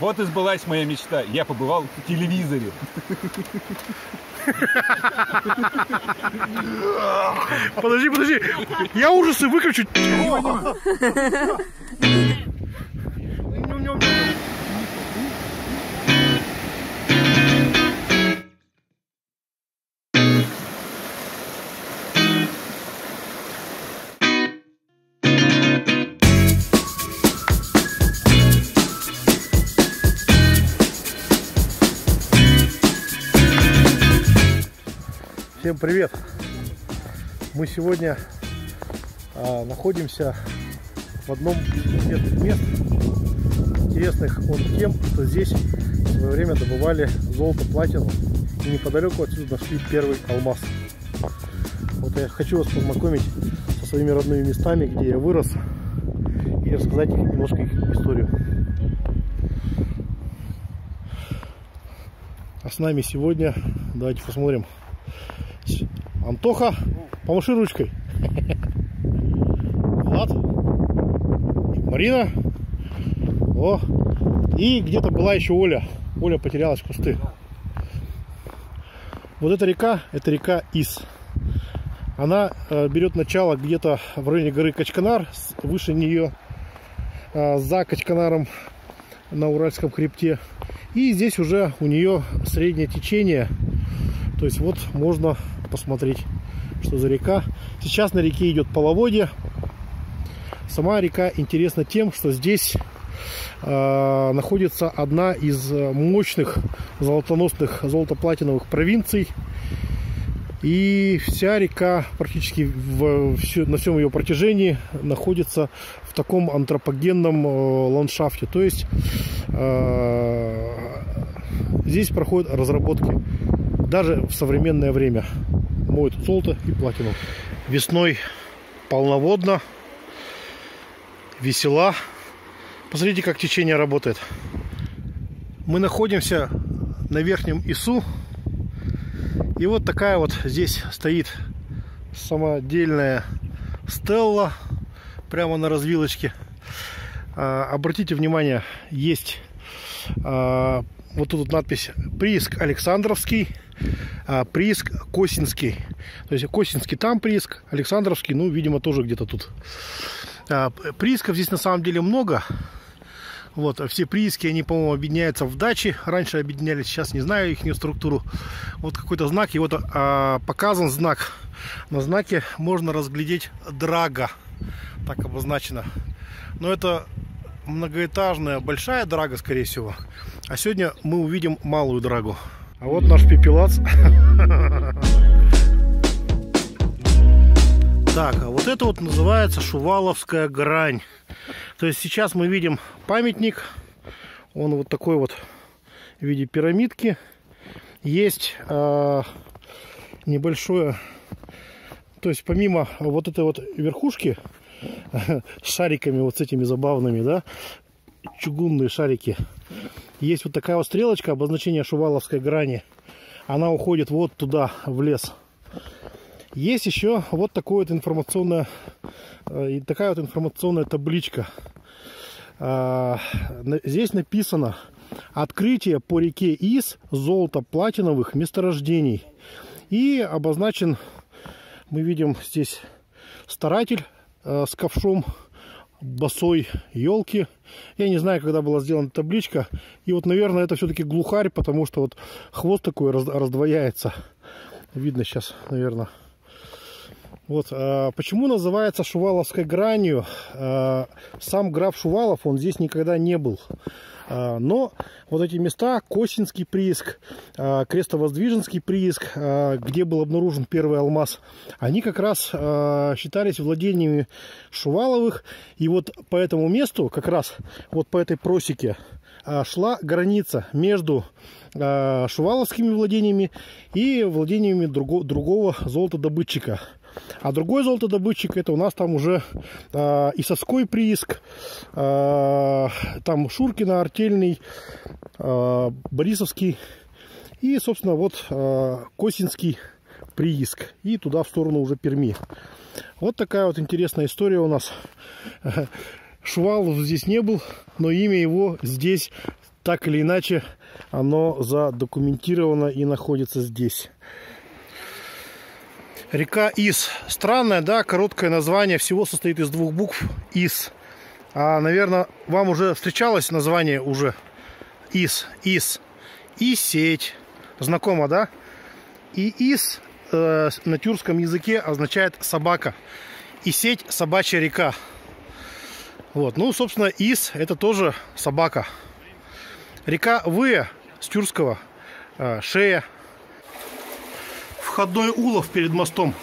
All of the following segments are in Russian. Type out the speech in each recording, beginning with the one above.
Вот и сбылась моя мечта. Я побывал в телевизоре. Подожди, подожди. Я ужасы выключу. Привет! Мы сегодня а, находимся в одном из интересных мест. Интересных он тем, что здесь в свое время добывали золото платину и неподалеку отсюда нашли первый алмаз. Вот я хочу вас познакомить со своими родными местами, где я вырос, и рассказать немножко их историю. А с нами сегодня, давайте посмотрим, Антоха, помаши ручкой. Влад, Марина, о, и где-то была еще Оля. Оля потерялась в кусты. Вот эта река, это река Ис. Она э, берет начало где-то в районе горы Качканар, выше нее, э, за Качканаром на Уральском хребте. И здесь уже у нее среднее течение. То есть вот можно посмотреть, что за река. Сейчас на реке идет половодье. Сама река интересна тем, что здесь э, находится одна из мощных золотоносных, золотоплатиновых провинций. И вся река практически в, все, на всем ее протяжении находится в таком антропогенном э, ландшафте. То есть э, здесь проходят разработки даже в современное время моют золото и платину. Весной полноводно, весела. Посмотрите, как течение работает. Мы находимся на верхнем ИСУ. И вот такая вот здесь стоит самодельная стелла прямо на развилочке. А, обратите внимание, есть а, вот тут надпись прииск Александровский а, прииск Косинский. То есть Косинский там прииск, Александровский, ну, видимо, тоже где-то тут. А, приисков здесь на самом деле много. Вот, все прииски, они, по-моему, объединяются в даче. Раньше объединялись, сейчас не знаю их структуру. Вот какой-то знак, и вот а, показан знак. На знаке можно разглядеть драга, так обозначено. Но это многоэтажная, большая драга, скорее всего. А сегодня мы увидим малую драгу. А вот наш пепелац. Так, а вот это вот называется Шуваловская грань. То есть сейчас мы видим памятник. Он вот такой вот в виде пирамидки. Есть э, небольшое... То есть помимо вот этой вот верхушки с шариками вот с этими забавными, да, чугунные шарики, есть вот такая вот стрелочка, обозначение Шуваловской грани. Она уходит вот туда, в лес. Есть еще вот такое вот информационная, э, такая вот информационная табличка. А, здесь написано открытие по реке Ис золото-платиновых месторождений. И обозначен, мы видим здесь старатель э, с ковшом босой елки. Я не знаю, когда была сделана табличка. И вот, наверное, это все-таки глухарь, потому что вот хвост такой раз, раздвояется. Видно сейчас, наверное. Вот, а, почему называется Шуваловской гранью? А, сам граф Шувалов, он здесь никогда не был. А, но вот эти места, Косинский прииск, а, Крестовоздвиженский прииск, а, где был обнаружен первый алмаз, они как раз считались владениями Шуваловых. И вот по этому месту, как раз вот по этой просеке, шла граница между шуваловскими владениями и владениями другого, другого золотодобытчика. А другой золотодобытчик это у нас там уже э, Исовской прииск, э, там Шуркина, Артельный, э, Борисовский и, собственно, вот э, Косинский прииск. И туда в сторону уже Перми. Вот такая вот интересная история у нас. Шувалов здесь не был, но имя его здесь так или иначе оно задокументировано и находится здесь. Река Ис. Странное, да, короткое название. Всего состоит из двух букв. Ис. А, наверное, вам уже встречалось название уже. Ис. Ис. И сеть. Знакомо, да? И Ис э, на тюркском языке означает собака. И сеть собачья река. Вот. Ну, собственно, Ис это тоже собака. Река Вы с тюркского э, шея входной улов перед мостом.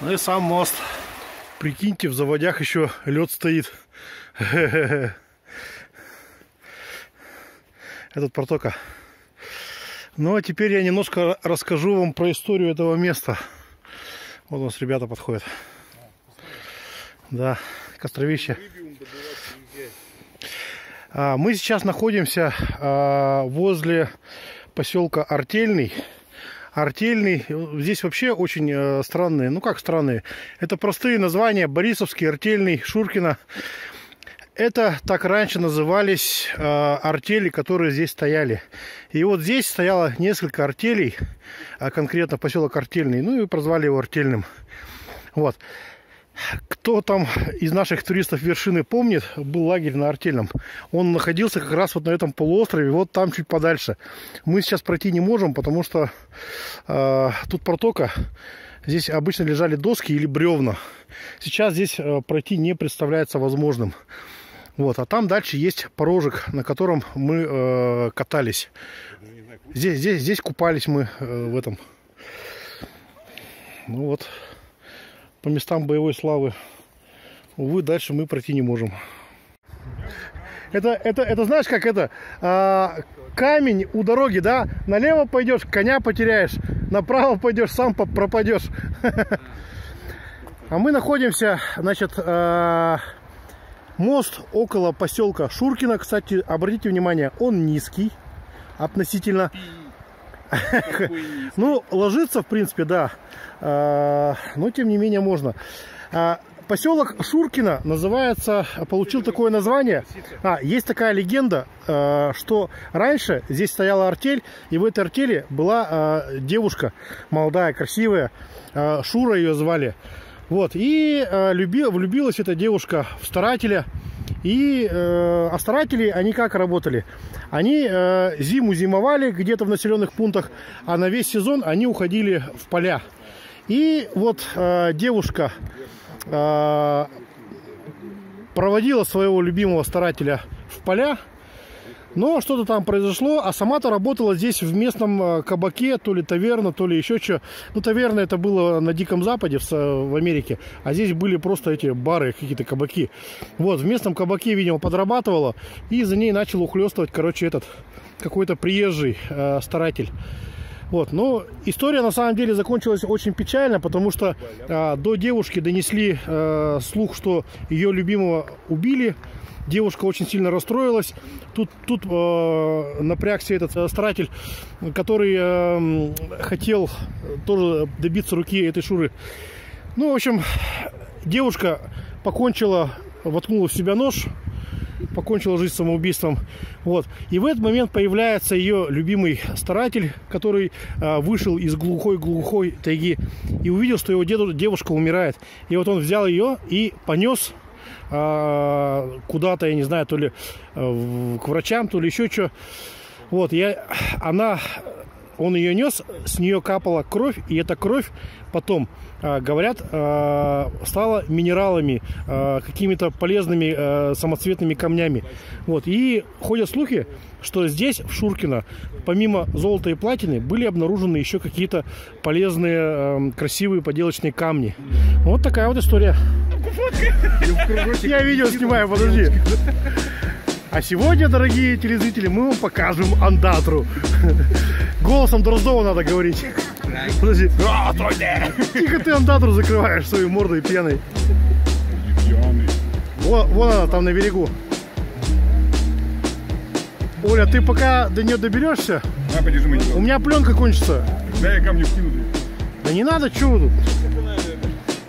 Ну и сам мост. Прикиньте, в заводях еще лед стоит. Этот протока. Ну а теперь я немножко расскажу вам про историю этого места. Вот у нас ребята подходят. Да, костровище. А, мы сейчас находимся а, возле поселка Артельный. Артельный. Здесь вообще очень э, странные, ну как странные, это простые названия. Борисовский, Артельный, Шуркина. Это так раньше назывались э, артели, которые здесь стояли. И вот здесь стояло несколько артелей, а конкретно поселок Артельный, ну и прозвали его Артельным. Вот. Кто там из наших туристов вершины помнит, был лагерь на Артельном. Он находился как раз вот на этом полуострове, вот там чуть подальше. Мы сейчас пройти не можем, потому что э, тут протока. Здесь обычно лежали доски или бревна. Сейчас здесь э, пройти не представляется возможным. Вот, а там дальше есть порожек, на котором мы э, катались. Здесь, здесь, здесь купались мы э, в этом. Ну вот по местам боевой славы. Увы, дальше мы пройти не можем. Это, это, это знаешь, как это? А, камень у дороги, да? Налево пойдешь, коня потеряешь. Направо пойдешь, сам пропадешь. А мы находимся, значит, а, мост около поселка Шуркина. Кстати, обратите внимание, он низкий относительно. Ну, ложиться, в принципе, да. А, но, тем не менее, можно. А, поселок Шуркина называется, получил такое название. А, есть такая легенда, а, что раньше здесь стояла артель, и в этой артели была девушка молодая, красивая. Шура ее звали. Вот, и люби, влюбилась эта девушка в старателя. И э, а старатели, они как работали? Они э, зиму зимовали где-то в населенных пунктах, а на весь сезон они уходили в поля. И вот э, девушка э, проводила своего любимого старателя в поля, но что-то там произошло, а сама-то работала здесь в местном э, кабаке, то ли таверна, то ли еще что. Ну, таверна это было на Диком Западе в, Америке, а здесь были просто эти бары, какие-то кабаки. Вот, в местном кабаке, видимо, подрабатывала, и за ней начал ухлестывать, короче, этот какой-то приезжий э, старатель. Вот, но история на самом деле закончилась очень печально, потому что э, до девушки донесли э, слух, что ее любимого убили, Девушка очень сильно расстроилась. Тут, тут э, напрягся этот э, старатель, который э, хотел тоже добиться руки этой Шуры. Ну, в общем, девушка покончила, воткнула в себя нож, покончила жизнь самоубийством. Вот. И в этот момент появляется ее любимый старатель, который э, вышел из глухой-глухой тайги и увидел, что его деду, девушка умирает. И вот он взял ее и понес а, куда-то, я не знаю, то ли э, к врачам, то ли еще что. Вот, я, она, он ее нес, с нее капала кровь, и эта кровь потом, а, говорят, а, стала минералами, какими-то полезными самоцветными камнями. Вот, и ходят слухи, что здесь, в Шуркино, помимо золота и платины, были обнаружены еще какие-то полезные, красивые поделочные камни. Вот такая вот история. Я видео снимаю, подожди. А сегодня, дорогие телезрители, мы вам покажем андатру. Голосом Дроздова надо говорить. Подожди. Тихо ты андатру закрываешь своей мордой пьяной. Вон, вон она, там на берегу. Оля, ты пока до нее доберешься, а, подержи, у меня пленка кончится. Да я камни вкину. Да не надо, чего тут?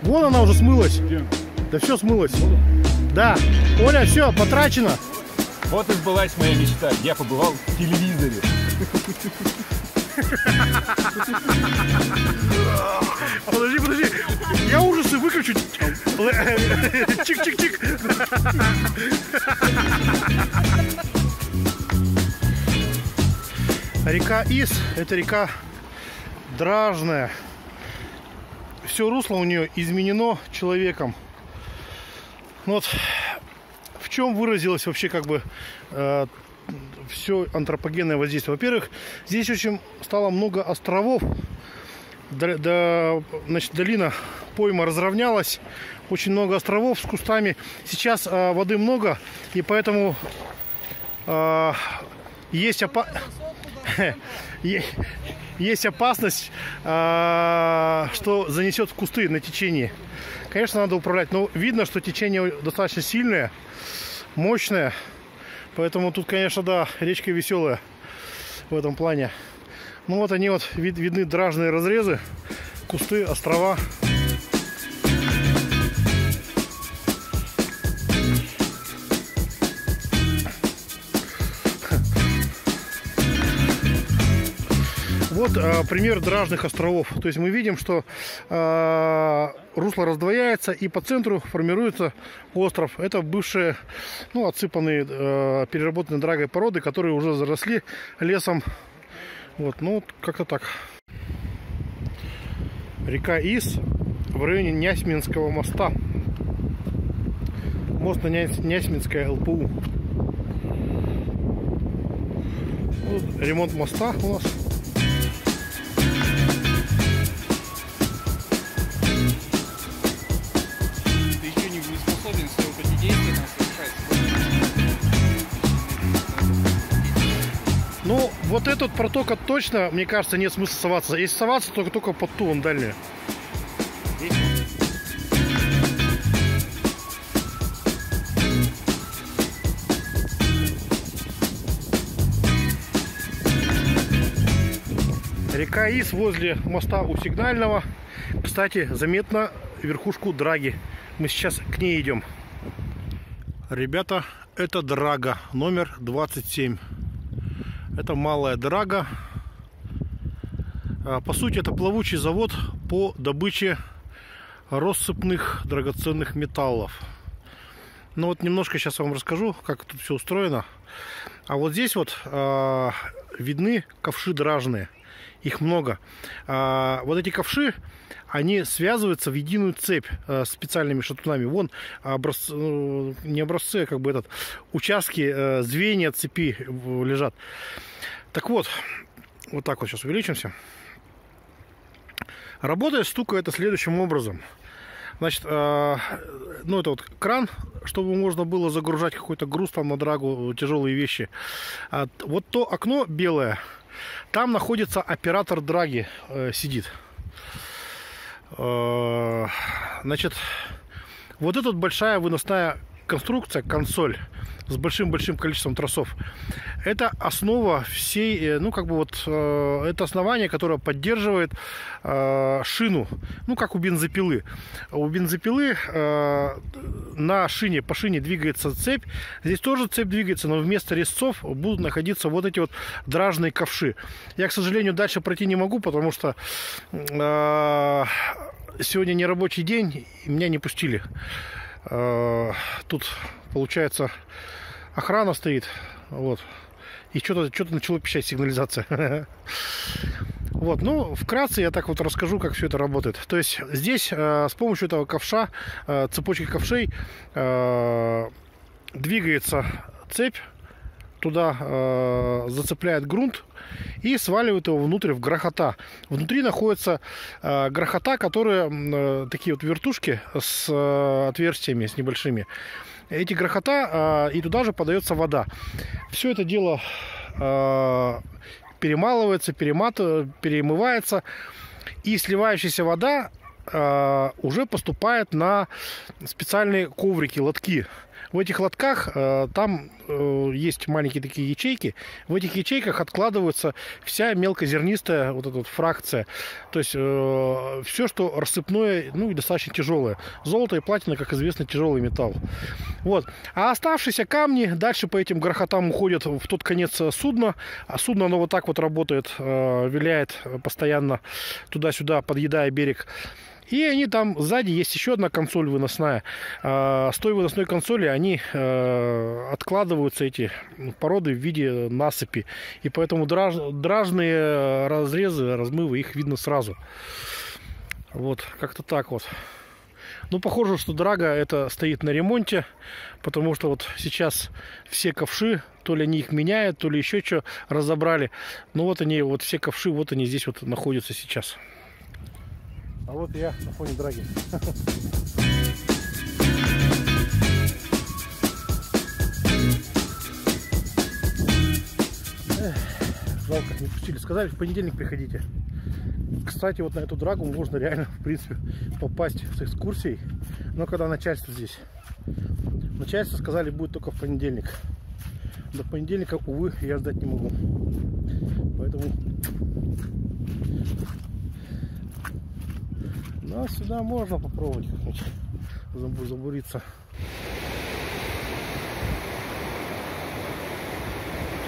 Вон она уже смылась. Да все смылось. Да. Оля, все, потрачено. Вот и сбылась моя мечта. Я побывал в телевизоре. Подожди, подожди. Я ужасы выключу. Чик-чик-чик. Река Ис – это река дражная. Все русло у нее изменено человеком. Ну вот в чем выразилось вообще как бы э, все антропогенное воздействие? Во-первых, здесь очень стало много островов. До, до, значит, долина пойма разровнялась. Очень много островов с кустами. Сейчас э, воды много, и поэтому э, есть опа... есть опасность, э, что занесет в кусты на течении. Конечно, надо управлять, но видно, что течение достаточно сильное, мощное. Поэтому тут, конечно, да, речка веселая в этом плане. Ну вот они вот вид, видны дражные разрезы, кусты, острова. Вот э, пример дражных островов. То есть мы видим, что э, русло раздвояется и по центру формируется остров. Это бывшие, ну, отсыпанные, э, переработанные драгой породы, которые уже заросли лесом. Вот, ну, как-то так. Река Ис в районе Нясминского моста. Мост на Нясминское ЛПУ. Вот ремонт моста у нас. Вот этот протока точно, мне кажется, нет смысла соваться. Если соваться, только только под ту, он дальний. Река Ис возле моста у Сигнального. Кстати, заметно верхушку Драги. Мы сейчас к ней идем. Ребята, это Драга, номер 27. Это малая драга. А, по сути, это плавучий завод по добыче россыпных драгоценных металлов. Ну вот немножко сейчас вам расскажу, как тут все устроено. А вот здесь вот э, видны ковши дражные. Их много. Э, вот эти ковши, они связываются в единую цепь э, специальными шатунами. Вон образцы, э, не образцы, а как бы этот, участки, э, звенья цепи лежат. Так вот, вот так вот сейчас увеличимся. Работает штука это следующим образом. Значит, э, ну это вот кран, чтобы можно было загружать какой-то груз там на драгу, тяжелые вещи. А вот то окно белое, там находится оператор драги, э, сидит. Э, значит, вот эта большая выносная конструкция, консоль с большим-большим количеством тросов, это основа всей, э, ну, как бы вот, э, это основание, которое поддерживает э, шину, ну, как у бензопилы. У бензопилы на шине, по шине двигается цепь, здесь тоже цепь двигается, но вместо резцов будут находиться вот эти вот дражные ковши. Я, к сожалению, дальше пройти не могу, потому что сегодня не рабочий день, и меня не пустили. Э, тут, получается, охрана стоит. Вот. И что-то что начало пищать сигнализация. Вот, ну, вкратце я так вот расскажу, как все это работает. То есть здесь э, с помощью этого ковша, э, цепочки ковшей, э, двигается цепь, туда э, зацепляет грунт и сваливает его внутрь в грохота. Внутри находится э, грохота, которые э, такие вот вертушки с э, отверстиями, с небольшими. Эти грохота, э, и туда же подается вода. Все это дело э, перемалывается, перематывается, перемывается, и сливающаяся вода э, уже поступает на специальные коврики, лотки. В этих лотках э, там э, есть маленькие такие ячейки. В этих ячейках откладывается вся мелкозернистая вот эта вот фракция. То есть э, все, что рассыпное, ну и достаточно тяжелое. Золото и платина, как известно, тяжелый металл. Вот. А оставшиеся камни дальше по этим грохотам уходят в тот конец судна. А судно, оно вот так вот работает, виляет постоянно туда-сюда, подъедая берег. И они там сзади есть еще одна консоль выносная. А, с той выносной консоли они э, откладываются эти породы в виде насыпи. И поэтому драж, дражные разрезы, размывы, их видно сразу. Вот, как-то так вот. Ну, похоже, что Драга это стоит на ремонте, потому что вот сейчас все ковши, то ли они их меняют, то ли еще что разобрали. Ну, вот они, вот все ковши, вот они здесь вот находятся сейчас. А вот я на фоне драги. Жалко, не пустили. Сказали, в понедельник приходите. Кстати, вот на эту драгу можно реально, в принципе, попасть с экскурсией. Но когда начальство здесь. Начальство сказали, будет только в понедельник. До понедельника, увы, я ждать не могу. Поэтому да, сюда можно попробовать как-нибудь забуриться.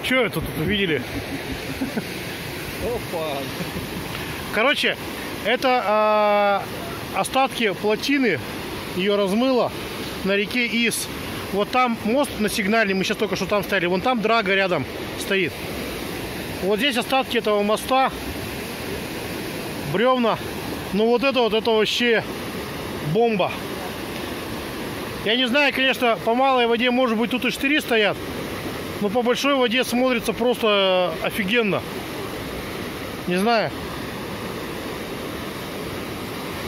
Что это тут увидели? Опа! Короче, это э, остатки плотины, ее размыло на реке Ис. Вот там мост на сигнале, мы сейчас только что там стояли. Вон там драга рядом стоит. Вот здесь остатки этого моста, бревна ну вот это вот, это вообще бомба. Я не знаю, конечно, по малой воде, может быть, тут и штыри стоят. Но по большой воде смотрится просто офигенно. Не знаю.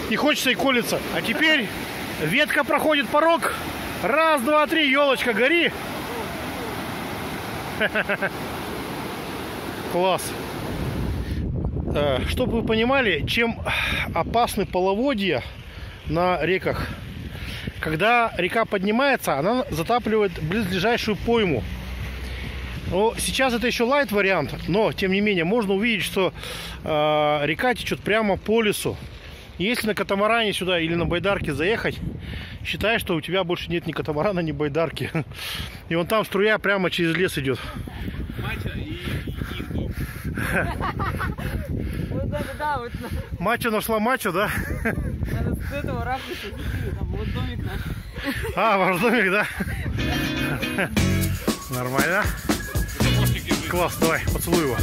И хочется и колется. А теперь ветка проходит порог. Раз, два, три, елочка, гори. Класс. Э, чтобы вы понимали, чем опасны половодья на реках. Когда река поднимается, она затапливает близлежащую пойму. Но сейчас это еще лайт вариант, но тем не менее можно увидеть, что э, река течет прямо по лесу. Если на катамаране сюда или на байдарке заехать, считай, что у тебя больше нет ни катамарана, ни байдарки. И вон там струя прямо через лес идет. Мачо и Мачо нашла мачо, да? С этого ракурса, там вот домик наш. А, ваш домик, да? Нормально. Класс, давай, поцелуй его.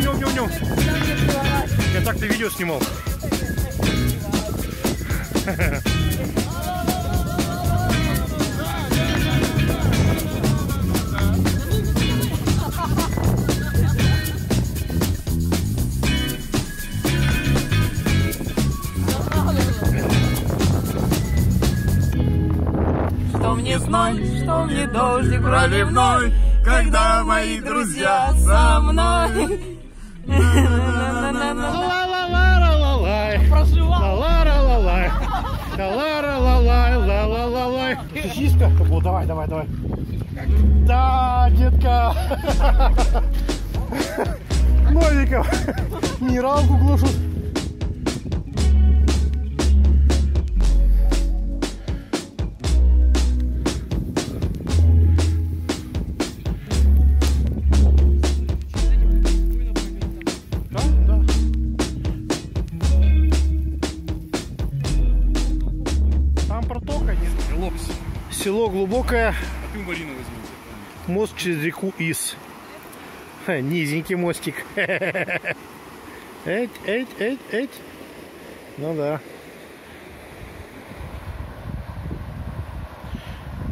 Нем, нем, нем. Я так-то видео снимал. Весной, что мне дождик проливной, когда мои друзья со мной. Сиська? О, давай, давай, давай. Да, детка. Новиков. Минералку глушут. село глубокое. Мост через реку Ис. Ха, низенький мостик. Эть, эть, эть, эть. Ну да.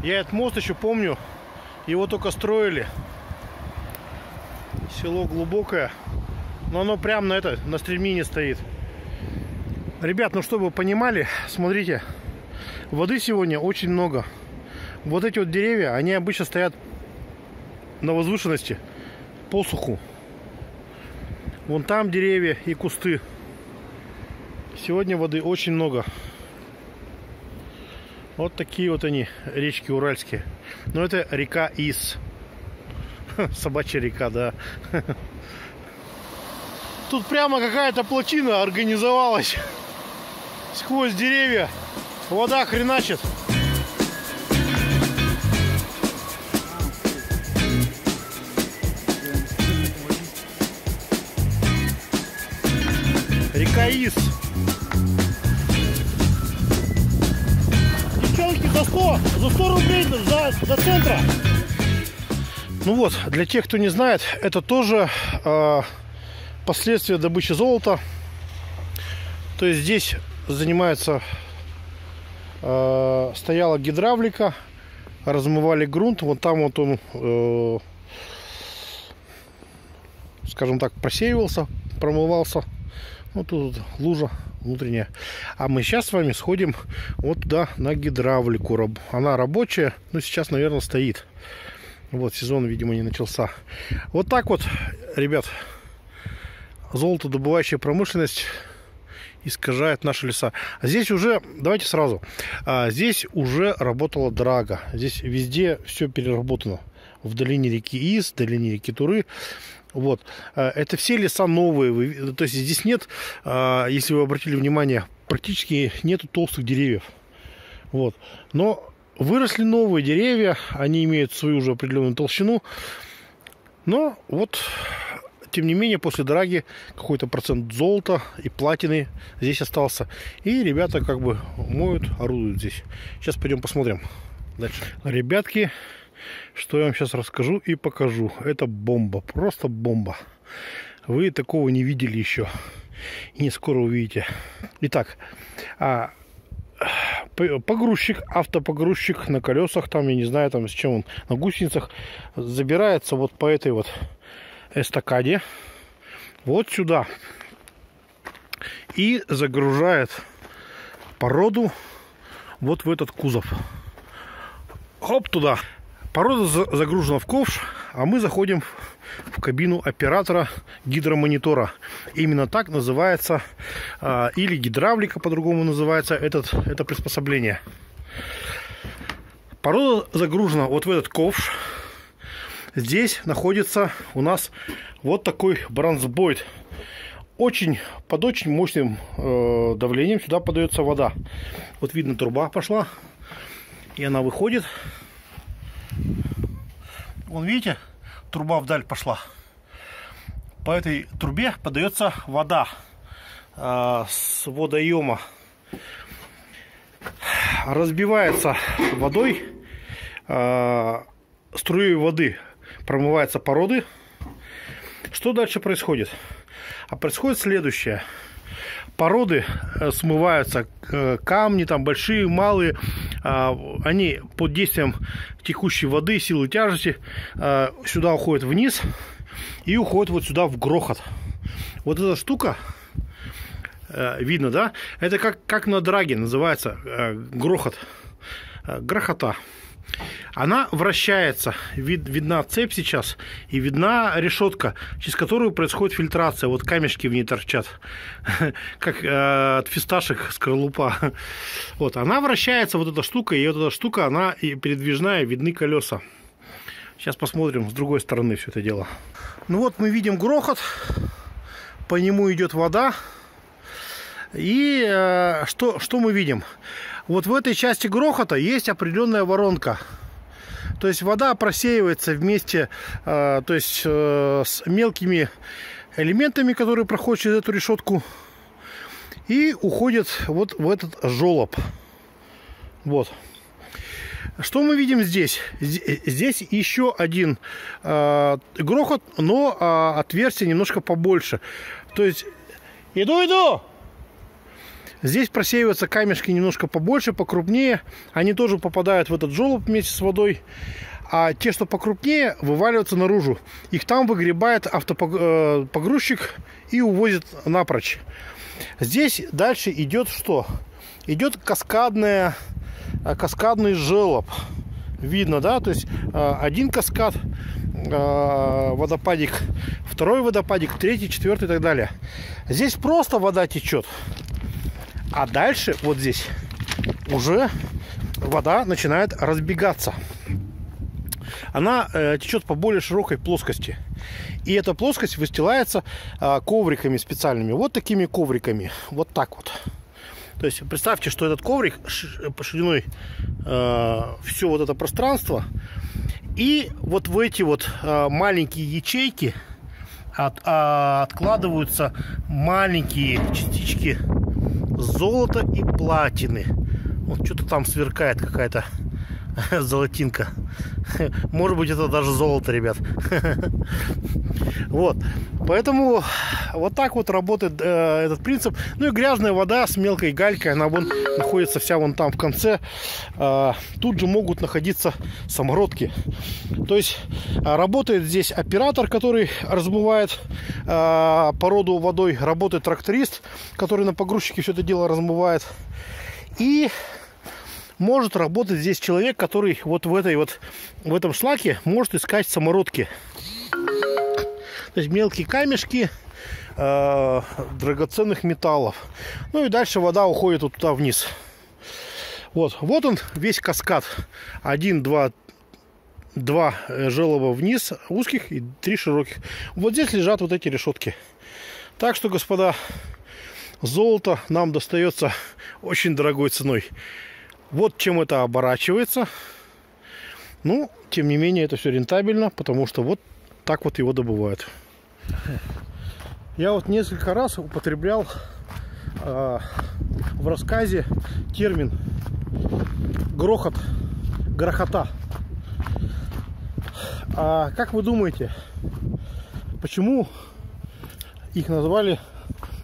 Я этот мост еще помню. Его только строили. Село глубокое. Но оно прям на это, на стремине стоит. Ребят, ну чтобы вы понимали, смотрите. Воды сегодня очень много вот эти вот деревья, они обычно стоят на возвышенности, по суху. Вон там деревья и кусты. Сегодня воды очень много. Вот такие вот они, речки уральские. Но это река Ис. Собачья река, да. Тут прямо какая-то плотина организовалась. Сквозь деревья. Вода хреначит. За 100, за 100 рублей за, до центра. Ну вот, для тех, кто не знает, это тоже э, последствия добычи золота. То есть здесь занимается, э, стояла гидравлика, размывали грунт. Вот там вот он, э, скажем так, просеивался, промывался. Вот тут лужа внутренняя. А мы сейчас с вами сходим вот туда на гидравлику. Она рабочая, но сейчас, наверное, стоит. Вот сезон, видимо, не начался. Вот так вот, ребят, золотодобывающая промышленность искажает наши леса. А здесь уже, давайте сразу, а, здесь уже работала драга. Здесь везде все переработано. В долине реки Ис, в долине реки Туры. Вот. А, это все леса новые. То есть здесь нет, а, если вы обратили внимание, практически нету толстых деревьев. Вот. Но выросли новые деревья, они имеют свою уже определенную толщину. Но вот, тем не менее, после драги какой-то процент золота и платины здесь остался. И ребята как бы моют, орудуют здесь. Сейчас пойдем посмотрим дальше. Ребятки, что я вам сейчас расскажу и покажу. Это бомба, просто бомба. Вы такого не видели еще. И не скоро увидите. Итак, а, погрузчик, автопогрузчик на колесах, там, я не знаю, там с чем он, на гусеницах, забирается вот по этой вот эстакаде, вот сюда. И загружает породу вот в этот кузов. Хоп, туда. Порода загружена в ковш, а мы заходим в кабину оператора гидромонитора. Именно так называется, а, или гидравлика по-другому называется этот, это приспособление. Порода загружена вот в этот ковш. Здесь находится у нас вот такой бронзбойд. Очень, под очень мощным э, давлением сюда подается вода. Вот видно, труба пошла. И она выходит Вон видите, труба вдаль пошла. По этой трубе подается вода э, с водоема. Разбивается водой, э, струей воды промывается породы. Что дальше происходит? А происходит следующее породы э, смываются, э, камни там большие, малые, они под действием текущей воды, силы тяжести а, сюда уходят вниз и уходят вот сюда в грохот. Вот эта штука, э, видно, да? Это как, как на драге называется грохот, грохота. Она вращается, вид, видна цепь сейчас и видна решетка, через которую происходит фильтрация. Вот камешки в ней торчат, как э, от фисташек скорлупа. Вот, она вращается, вот эта штука, и вот эта штука, она и передвижная, видны колеса. Сейчас посмотрим с другой стороны все это дело. Ну вот мы видим грохот, по нему идет вода. И э, что, что мы видим? Вот в этой части грохота есть определенная воронка. То есть вода просеивается вместе, э, то есть э, с мелкими элементами, которые проходят через эту решетку, и уходит вот в этот желоб. Вот. Что мы видим здесь? Здесь еще один э, грохот, но э, отверстие немножко побольше. То есть, иду, иду! Здесь просеиваются камешки немножко побольше, покрупнее. Они тоже попадают в этот желоб вместе с водой. А те, что покрупнее, вываливаются наружу. Их там выгребает автопогрузчик и увозит напрочь. Здесь дальше идет что? Идет каскадная, э, каскадный желоб. Видно, да? То есть э, один каскад, э, водопадик, второй водопадик, третий, четвертый и так далее. Здесь просто вода течет. А дальше вот здесь уже вода начинает разбегаться. Она э, течет по более широкой плоскости. И эта плоскость выстилается э, ковриками специальными. Вот такими ковриками. Вот так вот. То есть представьте, что этот коврик по шириной э, все вот это пространство. И вот в эти вот э, маленькие ячейки от, э, откладываются маленькие частички золота и платины. Вот что-то там сверкает какая-то золотинка. Может быть, это даже золото, ребят. Вот. Поэтому вот так вот работает э, этот принцип. Ну и грязная вода с мелкой галькой, она вон находится вся вон там в конце. Э, тут же могут находиться самородки. То есть э, работает здесь оператор, который размывает э, породу водой. Работает тракторист, который на погрузчике все это дело размывает. И может работать здесь человек, который вот в этой вот в этом шлаке может искать самородки. То есть мелкие камешки э, драгоценных металлов. Ну и дальше вода уходит вот туда вниз. Вот, вот он весь каскад. Один, два, два желоба вниз узких и три широких. Вот здесь лежат вот эти решетки. Так что, господа, золото нам достается очень дорогой ценой. Вот чем это оборачивается. Ну, тем не менее, это все рентабельно, потому что вот так вот его добывают. Я вот несколько раз употреблял э, в рассказе термин грохот, грохота. А как вы думаете, почему их назвали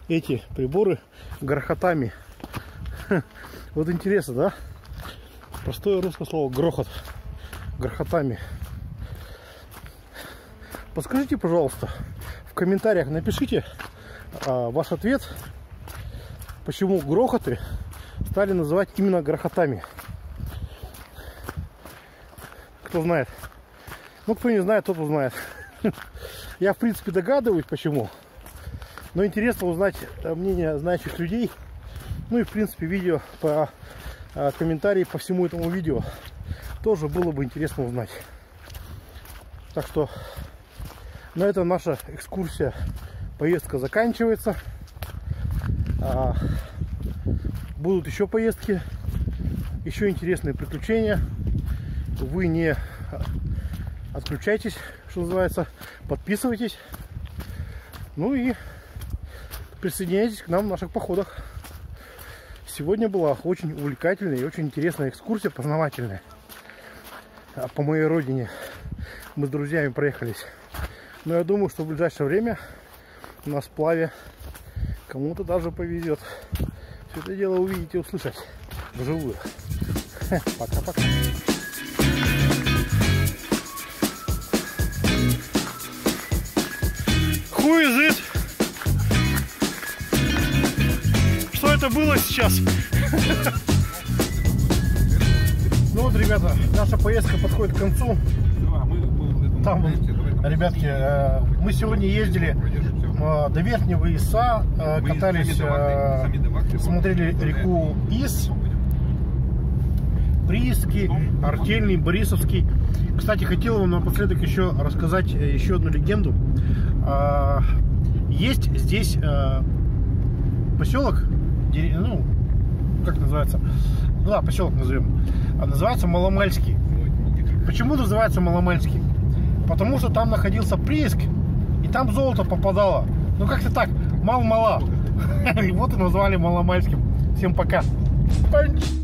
эти приборы грохотами? Вот интересно, да? Простое русское слово грохот. Грохотами. Подскажите, пожалуйста, в комментариях напишите а, ваш ответ, почему грохоты стали называть именно грохотами. Кто знает? Ну, кто не знает, тот узнает. Я, в принципе, догадываюсь, почему. Но интересно узнать э, мнение знающих людей. Ну и, в принципе, видео по комментарии по всему этому видео. Тоже было бы интересно узнать. Так что на этом наша экскурсия, поездка заканчивается. А, будут еще поездки, еще интересные приключения. Вы не отключайтесь, что называется, подписывайтесь. Ну и присоединяйтесь к нам в наших походах. Сегодня была очень увлекательная и очень интересная экскурсия, познавательная. А, по моей родине мы с друзьями проехались. Но я думаю, что в ближайшее время на сплаве кому-то даже повезет все это дело увидеть и услышать вживую. Пока-пока. Было сейчас. Ну вот, ребята, наша поездка подходит к концу. Там, ребятки, э, мы сегодня ездили э, до Верхнего Иса, э, катались, смотрели реку Ис, Прииски, Артельный, Борисовский. Кстати, хотел вам напоследок еще рассказать еще одну легенду. Есть здесь поселок ну, как называется, ну да, поселок назовем, а называется Маломальский. Почему называется Маломальский? Потому что там находился прииск, и там золото попадало. Ну как-то так, мал-мала. И вот и назвали Маломальским. Всем пока. Панч!